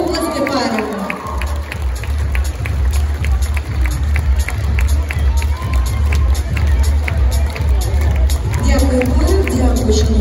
области Парижа. Дякую, дякую.